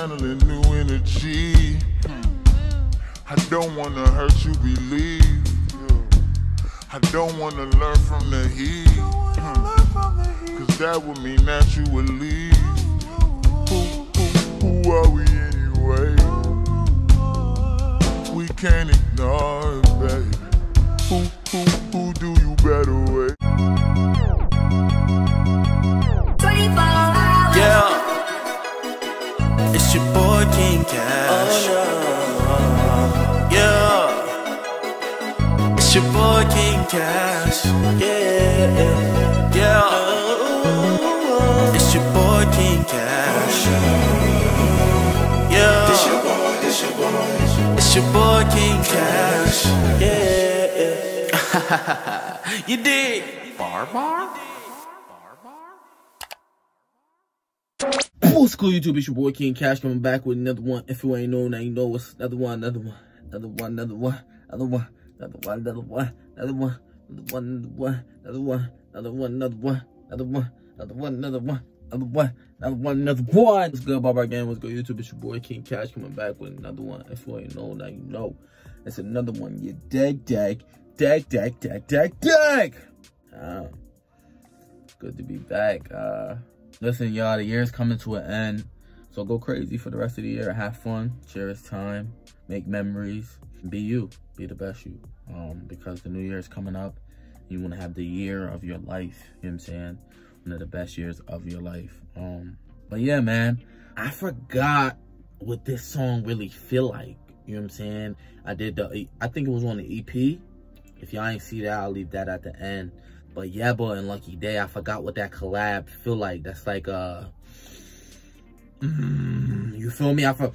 channeling new energy. I don't wanna hurt you, believe. I don't wanna learn from the heat. Cause that would mean that you would leave. Who, who, who are we anyway? We can't ignore it, baby. Who, who, who do you better way? Yeah. It's your boy King Cash. Yeah. It's your boy King Cash. Yeah. Yeah. It's your boy King Cash. Yeah. It's your boy, it's your boy. It's your boy King Cash. Yeah. you did. Bar bar? What's cool, YouTube? It's your boy King Cash coming back with another one. If you ain't know, now you know it's another one, another one, another one, another one, another one, another one, another one, another one, another one, another one, another one, another one, another one, another one, another one, another one, another one, another one, another one. What's good, Bob again? What's good, YouTube? It's your boy King Cash coming back with another one. If you ain't know, now you know. It's another one. You dag, dag, dag, dag, dag, dag, dag. Um, good to be back. Uh, listen, y'all, the year's coming to an end. So go crazy for the rest of the year. Have fun, cherish time, make memories, be you, be the best you. Um, because the new year is coming up. You want to have the year of your life. You know what I'm saying? One of the best years of your life. Um, but yeah, man, I forgot what this song really feel like. You know what I'm saying? I did the, I think it was on the EP. If y'all ain't see that, I'll leave that at the end. But Yebba and Lucky Daye, I forgot what that collab feel like. That's like, uh, mm, you feel me? I, for,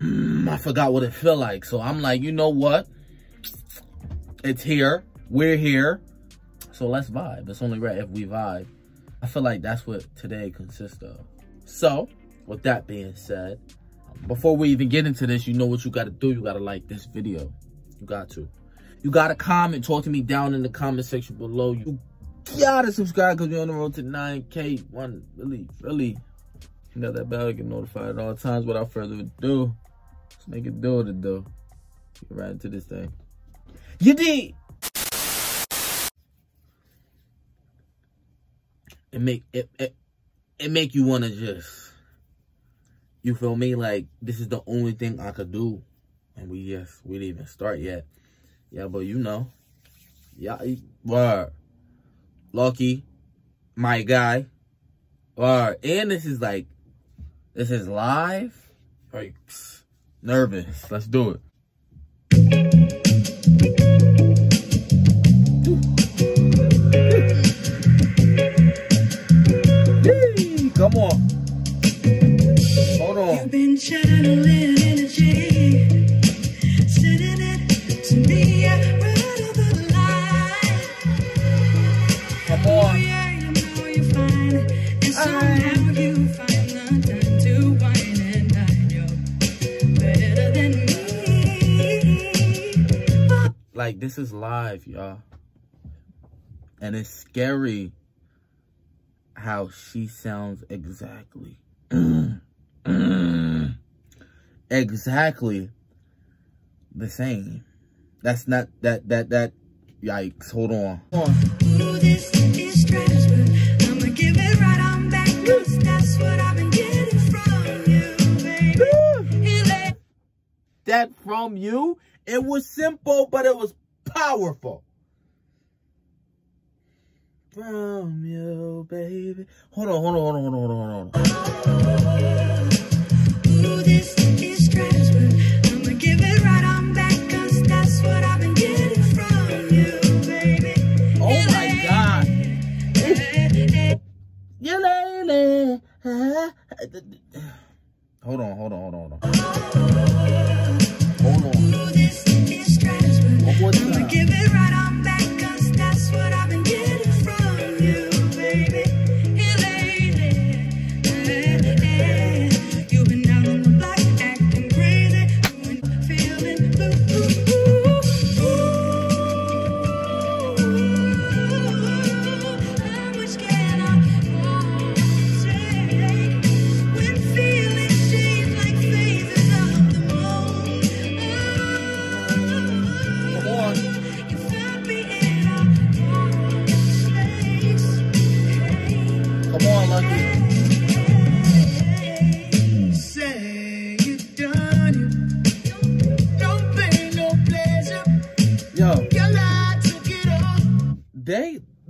mm, I forgot what it feel like. So I'm like, you know what? It's here. We're here. So let's vibe. It's only right if we vibe. I feel like that's what today consists of. So, with that being said, before we even get into this, you know what you got to do. You got to like this video. You got to. You got to comment. Talk to me down in the comment section below. You gotta subscribe because we're on the road to 9K. One, really, really. You got that bell, get notified at all times. Without further ado, let's make it do it do. Get right into this thing. You did! It make, it, it, it make you want to just, you feel me? Like, this is the only thing I could do. And we just, we didn't even start yet. Yeah, but you know. Yeah, word. Lucky, my guy. Or and this is like, this is live. Like, nervous. Let's do it. Like, this is live, y'all. And it's scary how she sounds exactly. exactly the same. That's not, that, that, that, yikes, hold on. Hold on. That from you, it was simple, but it was powerful. From you, baby. Hold on, hold on, hold on, hold on, hold on, hold on. Ooh, this is Strasbourg. I'ma give it right on back, 'cause that's what I've been getting from you, baby. Oh my God. God. You lady. Hold on, hold on, hold on, hold on.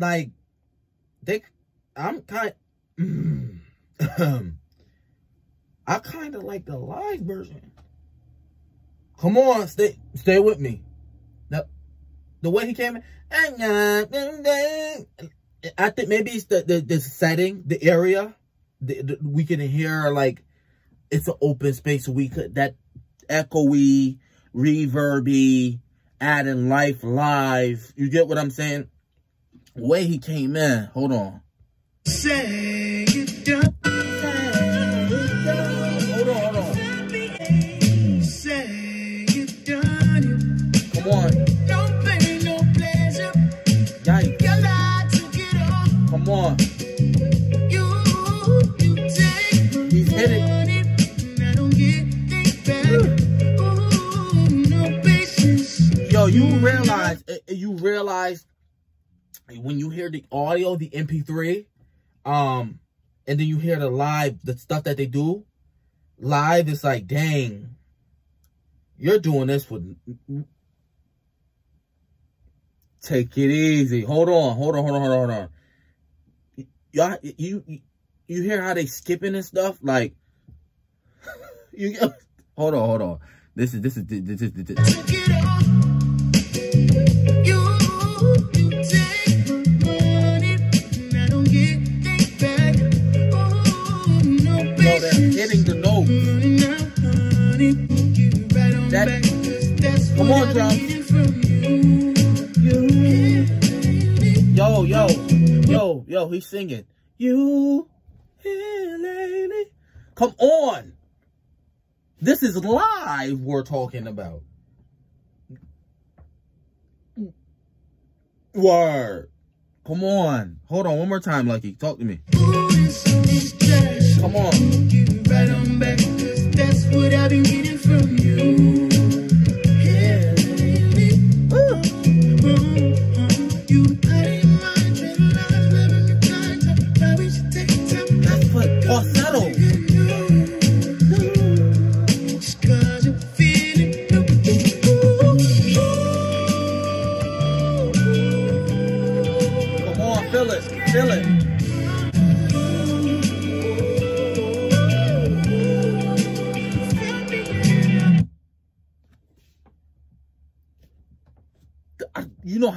Like they I'm kind I kind of like the live version. Come on, stay stay with me. The, the way he came in, I think maybe it's the the, the setting, the area. The, the, we can hear like it's an open space, we could that echoey, reverby, adding life live. You get what I'm saying? Way he came in. Hold on. Say it done. Come on. All. Come on. You, you hit it. don't. Yo, you realize, uh, you realize when you hear the audio, the MP3, um, and then you hear the live, the stuff that they do, live, it's like, dang, you're doing this with, take it easy. Hold on, hold on, hold on, hold on, hold on. Y'all, you, you, hear how they skipping and stuff? Like, you, hold on, hold on. This is, this is, this is, this is, Took it Come on, John. Yo, yo, yo, yo, he's singing. You, lady. Come on. This is live we're talking about. Word. Come on. Hold on one more time, Lucky. Talk to me. Come on.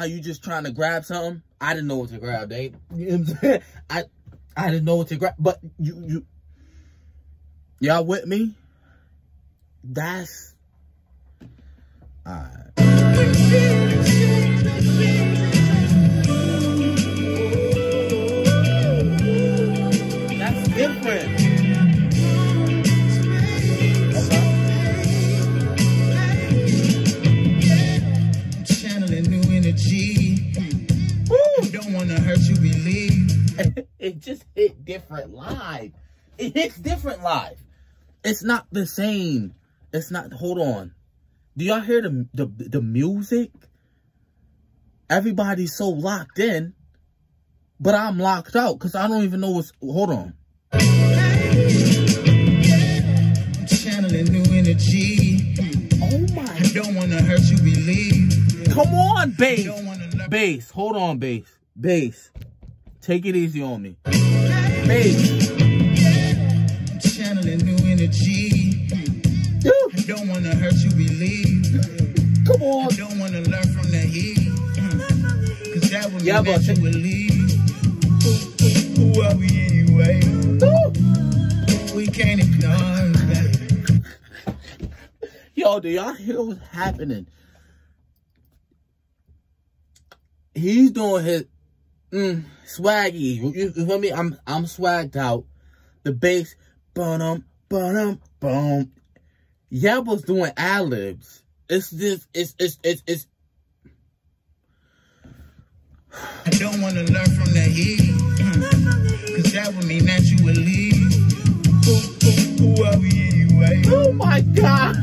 You just trying to grab something? I didn't know what to grab, Dave. I I didn't know what to grab, but you you y'all with me? That's alright. That's believe. it just hit different live. It hits different live. It's not the same. It's not. Hold on. Do y'all hear the the the music? Everybody's so locked in, but I'm locked out because I don't even know what's. Hold on. Channeling new energy. Oh my! I don't wanna hurt you, believe. Come on, bass. Don't wanna love Bass. Hold on, bass. Bass. Take it easy on me. Bass. channeling new energy. Dude, Don't wanna hurt you, believe. Come on. I Don't wanna learn from the heat. Cause that would Yeah, but- you would leave. Who, who, who are we anyway? We can't ignore that. Yo, do y'all hear what's happening? He's doing his mm, swaggy. You, you feel me? I'm I'm swagged out. The bass, bum bum boom. Yebba's doing ad libs. It's just it's it's it's it's I don't wanna learn from the heat. Cause that would mean that you would leave. Who, who, who are we anyway? oh my god.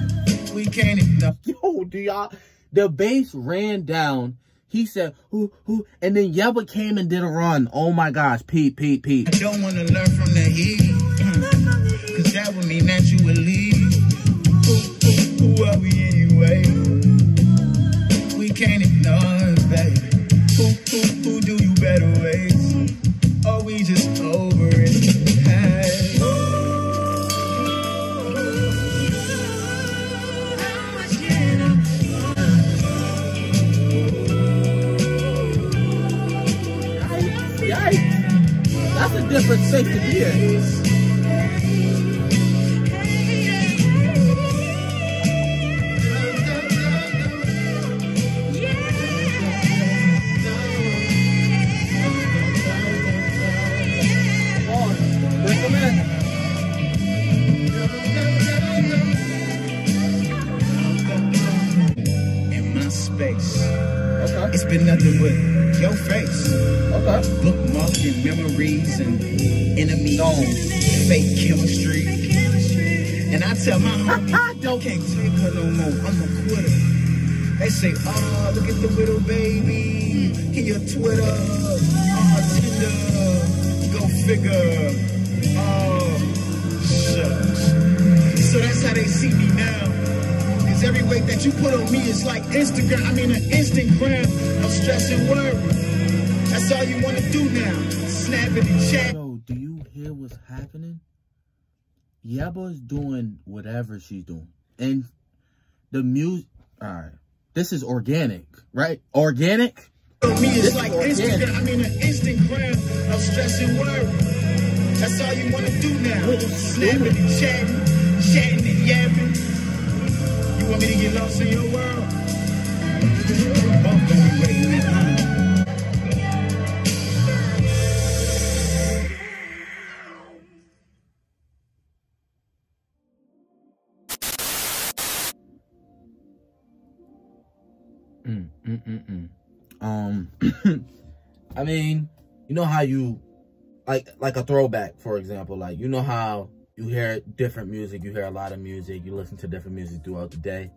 We can't ignore. Yo, do y'all the bass ran down. He said, who, who, and then Yebba came and did a run. Oh my gosh, Pete, Pete, Pete. I don't wanna learn from the heat. Cause that would mean that you would leave. Who, are we anyway? We can't ignore, baby. Who, who, who do you better ways. Different space to be in. Come on. Bring them in. In my space. Okay. It's been nothing but your face. Okay. Bookmarking memories and enemies and fake chemistry. And I tell my homie, don't can't take her no more. I'm a quitter. They say, oh, look at the little baby. He your Twitter. Oh, Tinder. Go figure. Oh, shucks. So that's how they see me now. Every weight that you put on me is like Instagram. I mean, an instant Instagram. No stress and worry. That's all you wanna do now. Snap it and chat. Yo, do you hear what's happening? Yebba's doing whatever she's doing. And the music, alright. This is organic, right? Organic? on me is like. Instagram. I mean, an Instagram. No stress and worry. That's all you wanna do now. Snapping and chatting, chatting and yapping. You want me to get lost in your world? Um, I mean, you know how you, like, like a throwback, for example, like, you know how you hear different music, you hear a lot of music, you listen to different music throughout the day,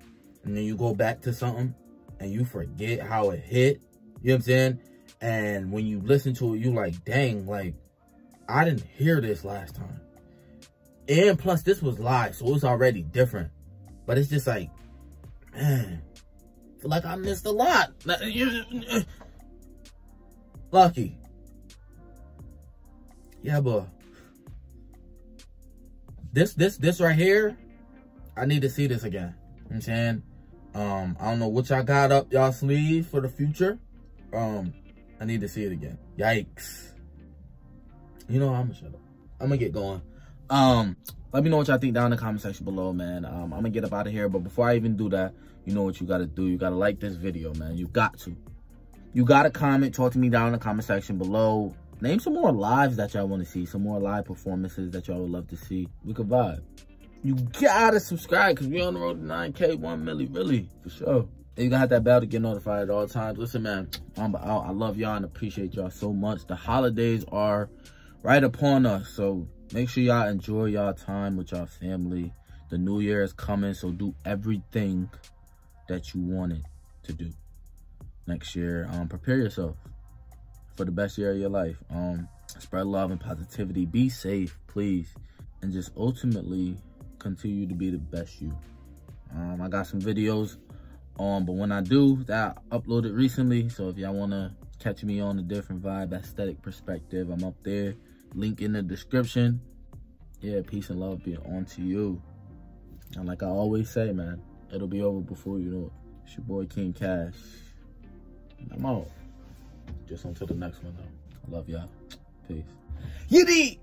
and then you go back to something and you forget how it hit, you know what I'm saying? And when you listen to it, you like, dang, like, I didn't hear this last time. And plus, this was live, so it was already different. But it's just like, man, feel like I missed a lot. Lucky. Yeah, but this this this right here, I need to see this again. You know I'm saying? Um, I don't know what y'all got up y'all sleeve for the future. Um, I need to see it again. Yikes. You know, I'm gonna shut up. I'm gonna get going. Um, let me know what y'all think down in the comment section below, man. Um, I'm gonna get up out of here, but before I even do that, you know what you gotta do. You gotta like this video, man. You got to. You gotta comment, talk to me down in the comment section below. Name some more lives that y'all want to see, some more live performances that y'all would love to see. We could vibe. You gotta subscribe because we on the road to 9K, 1 milli, really, for sure. And you gotta have that bell to get notified at all times. Listen, man, I'm out. I love y'all and appreciate y'all so much. The holidays are right upon us, so make sure y'all enjoy y'all time with y'all family. The new year is coming, so do everything that you wanted to do next year. Um, prepare yourself for the best year of your life. Um, spread love and positivity. Be safe, please, and just ultimately continue to be the best you. Um, I got some videos on, but when I do, that I uploaded recently. So if y'all wanna catch me on a different vibe, aesthetic perspective, I'm up there. Link in the description. Yeah, peace and love be on to you. And like I always say, man, it'll be over before you know it. It's your boy King Cash. I'm out. Just until the next one, though. I love y'all. Peace. Yiddy!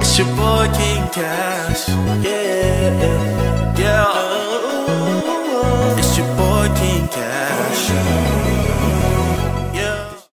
It's your boy King Cash. Yeah. Yeah. It's your boy King Cash.